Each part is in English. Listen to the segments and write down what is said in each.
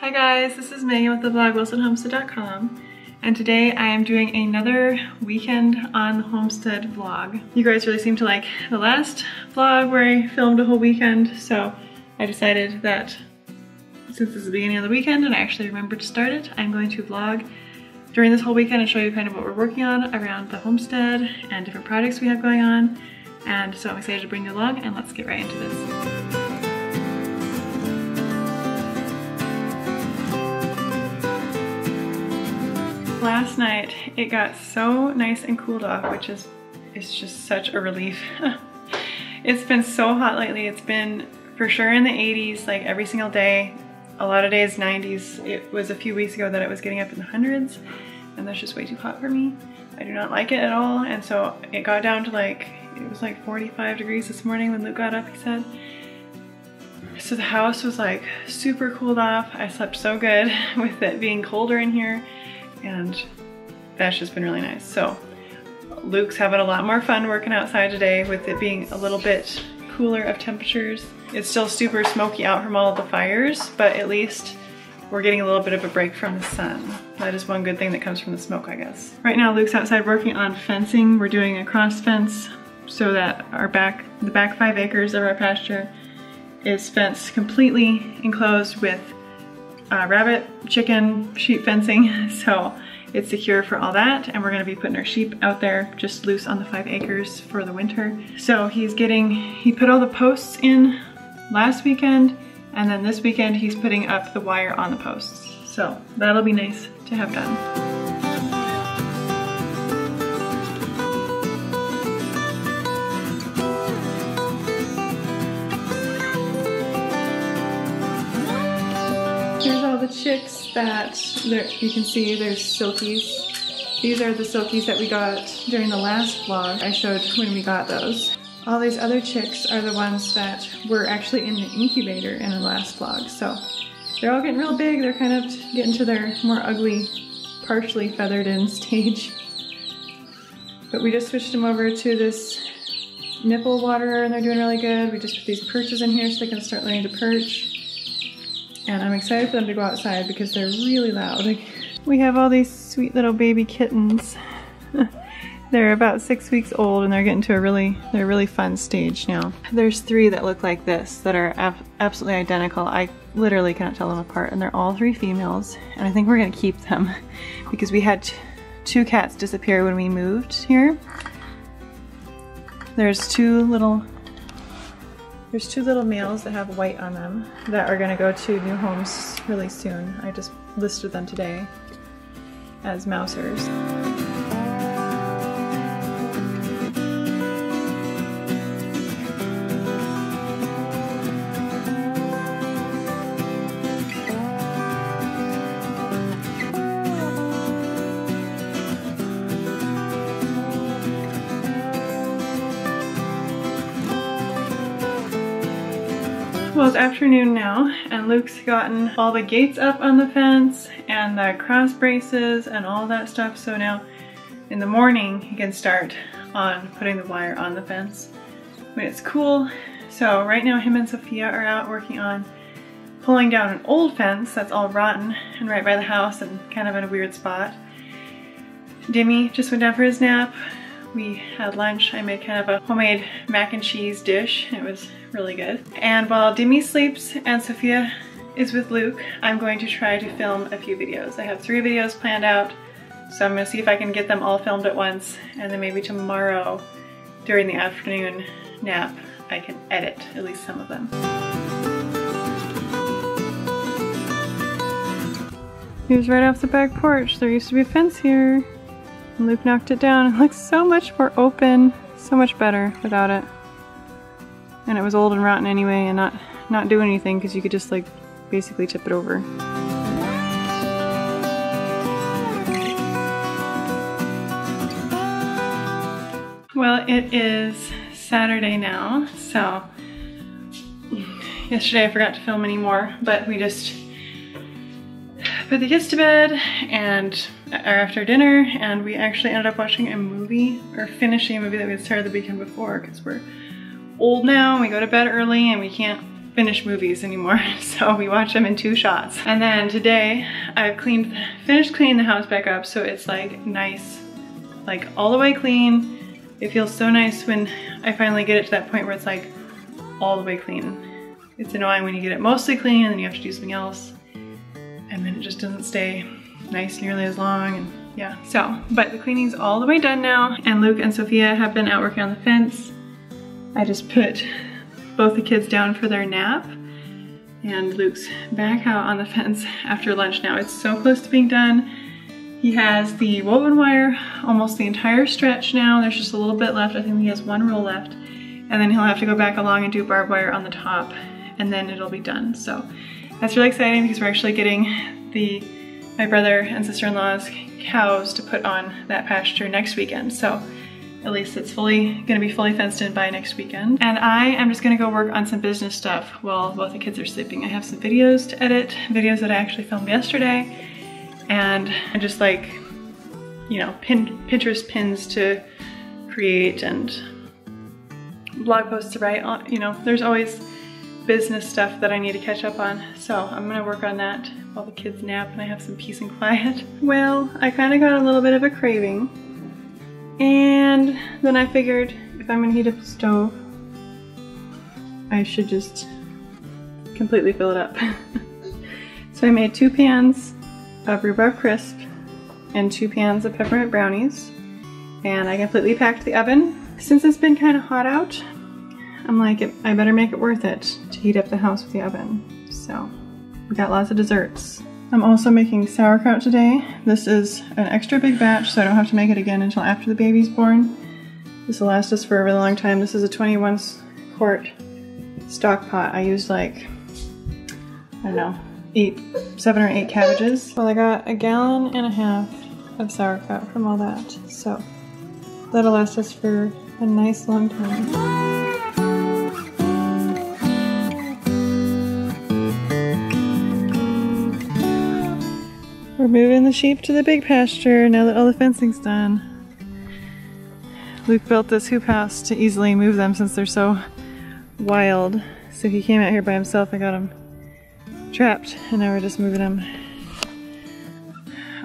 Hi guys, this is Megan with the blog wilsonhomestead.com and today I am doing another weekend on the homestead vlog. You guys really seem to like the last vlog where I filmed a whole weekend so I decided that since this is the beginning of the weekend and I actually remembered to start it, I'm going to vlog during this whole weekend and show you kind of what we're working on around the homestead and different projects we have going on. And so I'm excited to bring you along and let's get right into this. Last night it got so nice and cooled off, which is it's just such a relief. it's been so hot lately. It's been for sure in the 80s, like every single day. A lot of days 90s. It was a few weeks ago that it was getting up in the hundreds and that's just way too hot for me. I do not like it at all. And so it got down to like, it was like 45 degrees this morning when Luke got up, he said. So the house was like super cooled off. I slept so good with it being colder in here and that's just been really nice. So Luke's having a lot more fun working outside today with it being a little bit cooler of temperatures. It's still super smoky out from all of the fires, but at least we're getting a little bit of a break from the sun. That is one good thing that comes from the smoke, I guess. Right now, Luke's outside working on fencing. We're doing a cross fence so that our back, the back five acres of our pasture is fenced completely enclosed with uh, rabbit, chicken, sheep fencing. So it's secure for all that. And we're gonna be putting our sheep out there just loose on the five acres for the winter. So he's getting, he put all the posts in last weekend. And then this weekend he's putting up the wire on the posts. So that'll be nice to have done. Chicks that you can see there's silkies. These are the silkies that we got during the last vlog. I showed when we got those. All these other chicks are the ones that were actually in the incubator in the last vlog. So they're all getting real big. They're kind of getting to their more ugly, partially feathered in stage. But we just switched them over to this nipple waterer and they're doing really good. We just put these perches in here so they can start learning to perch. And I'm excited for them to go outside because they're really loud. We have all these sweet little baby kittens. they're about six weeks old and they're getting to a really, they're a really fun stage now. There's three that look like this that are absolutely identical. I literally cannot tell them apart and they're all three females. And I think we're gonna keep them because we had two cats disappear when we moved here. There's two little there's two little males that have white on them that are gonna go to new homes really soon. I just listed them today as mousers. Well, it's afternoon now, and Luke's gotten all the gates up on the fence and the cross braces and all that stuff. So now in the morning, he can start on putting the wire on the fence when it's cool. So right now, him and Sophia are out working on pulling down an old fence that's all rotten and right by the house and kind of in a weird spot. Dimmy just went down for his nap. We had lunch. I made kind of a homemade mac and cheese dish. It was really good. And while Demi sleeps and Sophia is with Luke, I'm going to try to film a few videos. I have three videos planned out, so I'm gonna see if I can get them all filmed at once, and then maybe tomorrow during the afternoon nap, I can edit at least some of them. Here's right off the back porch. There used to be a fence here. Luke knocked it down. It looks so much more open, so much better without it and it was old and rotten anyway and not not doing anything because you could just like basically tip it over. Well, it is Saturday now, so yesterday I forgot to film anymore, but we just put the kids to bed and Uh, after dinner and we actually ended up watching a movie or finishing a movie that we had started the weekend before because we're old now and we go to bed early and we can't finish movies anymore, so we watch them in two shots. And then today I've cleaned, finished cleaning the house back up so it's like nice, like all the way clean. It feels so nice when I finally get it to that point where it's like all the way clean. It's annoying when you get it mostly clean and then you have to do something else and then it just doesn't stay nice nearly as long and yeah. So, but the cleaning's all the way done now and Luke and Sophia have been out working on the fence. I just put both the kids down for their nap and Luke's back out on the fence after lunch now. It's so close to being done. He has the woven wire almost the entire stretch now. There's just a little bit left. I think he has one roll left. And then he'll have to go back along and do barbed wire on the top and then it'll be done. So that's really exciting because we're actually getting the my brother and sister-in-law's cows to put on that pasture next weekend. So at least it's fully gonna be fully fenced in by next weekend. And I am just gonna go work on some business stuff while both the kids are sleeping. I have some videos to edit, videos that I actually filmed yesterday. And I just like, you know, pin, Pinterest pins to create and blog posts to write. on, You know, there's always business stuff that I need to catch up on. So I'm gonna work on that while the kids nap and I have some peace and quiet. Well, I kind of got a little bit of a craving and then I figured if I'm gonna heat up the stove, I should just completely fill it up. so I made two pans of rhubarb crisp and two pans of peppermint brownies. And I completely packed the oven. Since it's been kind of hot out, I'm like, I better make it worth it to heat up the house with the oven. So we got lots of desserts. I'm also making sauerkraut today. This is an extra big batch, so I don't have to make it again until after the baby's born. This will last us for a really long time. This is a 21 quart stock pot. I used like, I don't know, eight, seven or eight cabbages. Well, I got a gallon and a half of sauerkraut from all that. So that'll last us for a nice long time. We're moving the sheep to the big pasture now that all the fencing's done. Luke built this hoop house to easily move them since they're so wild. So he came out here by himself and got them trapped and now we're just moving them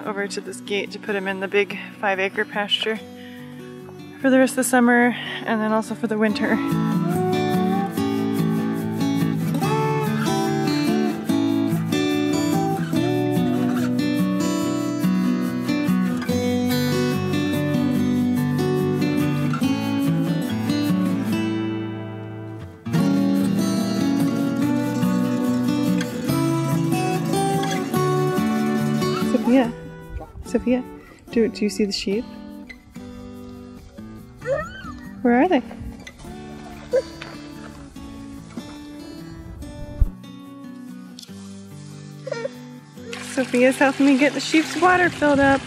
over to this gate to put them in the big five acre pasture for the rest of the summer and then also for the winter. Sophia, do, do you see the sheep? Where are they? Sophia's helping me get the sheep's water filled up.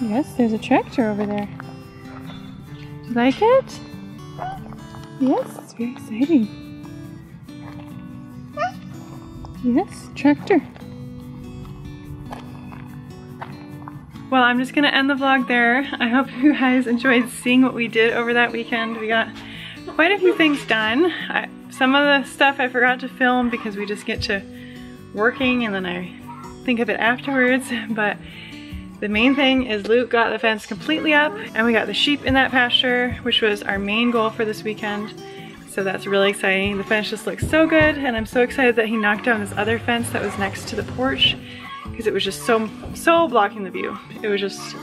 Yes, there's a tractor over there. Like it? Yes, it's very exciting. Yes, tractor. Well, I'm just gonna end the vlog there. I hope you guys enjoyed seeing what we did over that weekend. We got quite a few things done. I, some of the stuff I forgot to film because we just get to working and then I think of it afterwards, but the main thing is Luke got the fence completely up and we got the sheep in that pasture, which was our main goal for this weekend. So that's really exciting. The fence just looks so good and I'm so excited that he knocked down this other fence that was next to the porch because it was just so, so blocking the view. It was just,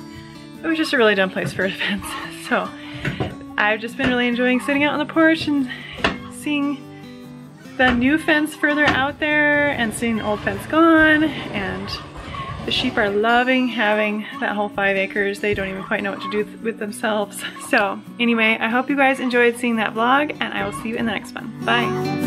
it was just a really dumb place for a fence. So I've just been really enjoying sitting out on the porch and seeing the new fence further out there and seeing the old fence gone and the sheep are loving having that whole five acres. They don't even quite know what to do with themselves. So anyway, I hope you guys enjoyed seeing that vlog and I will see you in the next one. Bye.